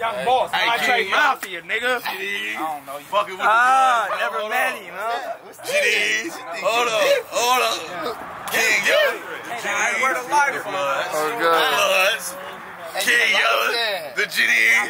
Young boss. Hey, I trade mafia, nigga. GDs. I don't know you. Fucking with Ah, the boys. never Hold met on. him, huh? GDs. Hold up. Hold up. King Young. Hey, where the lighter? Bloods. Oh, God. Bloods. King Young. The GDs.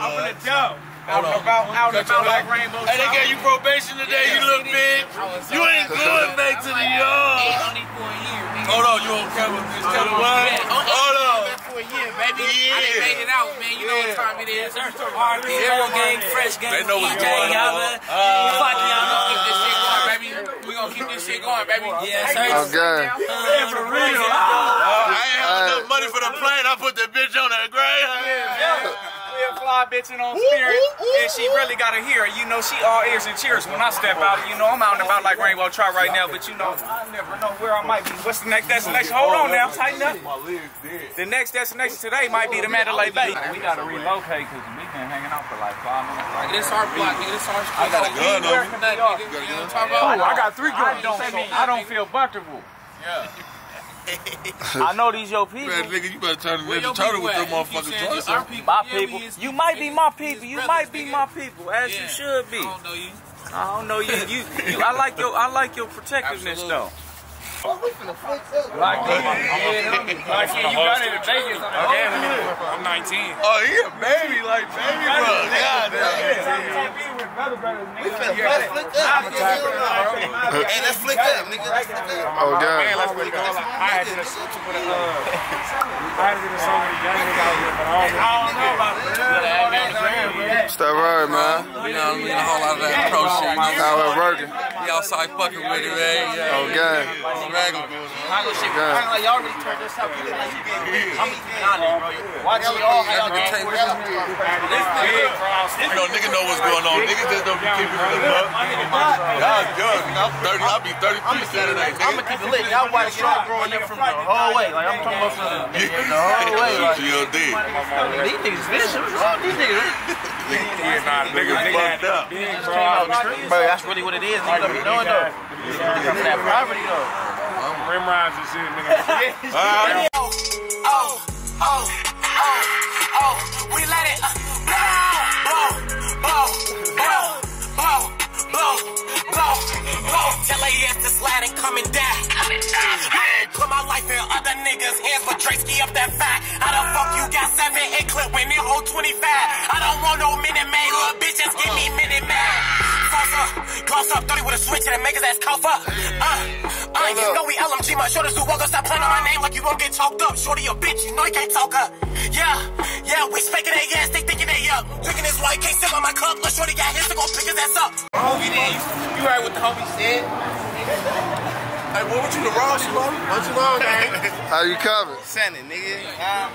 I'm in the dough. Out and about, out and about like rainbow. Hey, they gave you probation today. You look big. You ain't going back to the yard. Only for a year, nigga. Hold on, you on camera? Just tell them what? Yeah, only- Hold only on. For a year, baby. I Yeah. done made it out, man. You know what time it is. Zero gang, fresh gang. They know what's EJ, going on. Yaba. Uh, Fuck y'all. Let's keep this shit going, baby. We gonna keep this shit going, baby. Yeah, sir. Oh, God. Yeah, for real. I ain't have enough money for the plane. I put that bitch on that Greyhound. We a fly bitching on spirit, and she really got to hear it. You know, she all ears and cheers when I step out. You know, I'm out and about like Rainbow Trout right now, but you know, I never know where I might be. What's the next destination? Hold on now, tighten up. My legs dead. The next destination today might be the Mandalay Bay. We gotta relocate because we been hanging out for like five minutes. Nigga, This our block, nigga. This our I got a gun on me. You know what I'm talking about? I got three guns. I don't, I don't feel comfortable. I know these your people. Man, nigga, you better turn the Where your Ninja Turtle with at? them You motherfucking saying our people. My Yeah, people. is- You might be my people. You brothers, might be nigga. my people, as you should be. I don't know you. I don't know you. You, you. I like your. I like your protectiveness Absolutely. though. Like, yeah, like yeah, you got it in Vegas. I'm 19. Oh, he a baby, like baby bro. God damn. We finna let's flick up, nigga. Hey, let's flick up, nigga. Let's flick up. Oh, God. let's put it on. I had to do something with a. Uh, I had to do so many young niggas out here, but I don't, know about that. Stop right, man. You know what I mean? A whole lot of that pro shit. You know? Out here working. We outside fucking with it, man. Yeah. Oh, God. Regular. God. Like, y'all really turned this up. You like, you get I'm gonna keep it honest, bro. Watching y'all, how y'all gang Take work. this You know, nigga know what's going on. Niggas just don't be keeping it up. Y'all young. I'm 30. I'll be 33 Saturday, I'm gonna nigga. keep it lit. Y'all watch y'all growing up from the whole way. Like, I'm talking about from the whole way. Like, GOD. these niggas vicious. What's wrong with these niggas? Nah, nigga, nigga had up. big bro. Bro, that's really what it is. Nigga, don't be knowing though. Coming that property though. Rim rhymes and shit, nigga. Alright. Oh, oh, oh, oh, oh. We let it uh, blow, blow, blow, blow, blow, blow, blow. Tell her yes to slide and come and put my life in other niggas' hands, but Drake up that fat. How the fuck you got seven, hit clip when it hold 25? I don't want no minute man, little bitch, just give me minute man. Toss up, gloss up, 30 with a switch and it make his ass cough up. Uh, uh, you know we LMG, my shoulders do walk up, stop playing on my name like you won't get choked up. Shorty a bitch, you know you can't talk up. Yeah, yeah, we spanking their ass, they thinking they up. Drinking this white, can't sip on my cup, little shorty got his, to go pick his ass up. Homie did. You heard what the homie said? Hey, what would you the Ross, you want? What you want, man? How you coming? Sending, nigga. Um,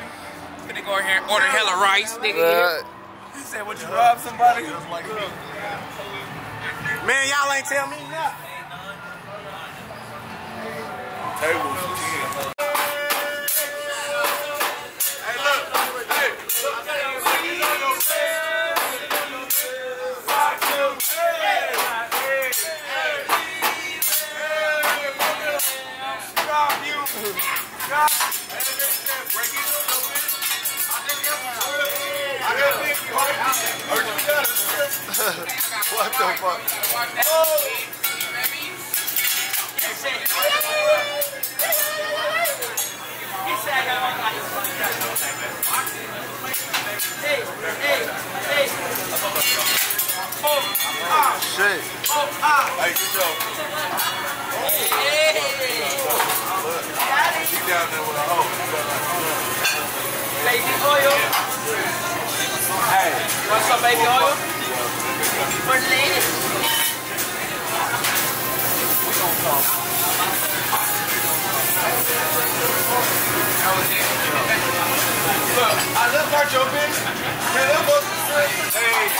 finna go in here and order hella rice, nigga. Right. You said, would you rob somebody? Like Man, y'all ain't tell me nothing. Tables. Hey, look. Hey, look. Break it up a little bit. I think that's what the fuck? Shit. Hey, good job. He down there with a hoe. Baby oil. What's up, baby oil? For the ladies. We don't talk. Look, I love our jumping. We. Hey.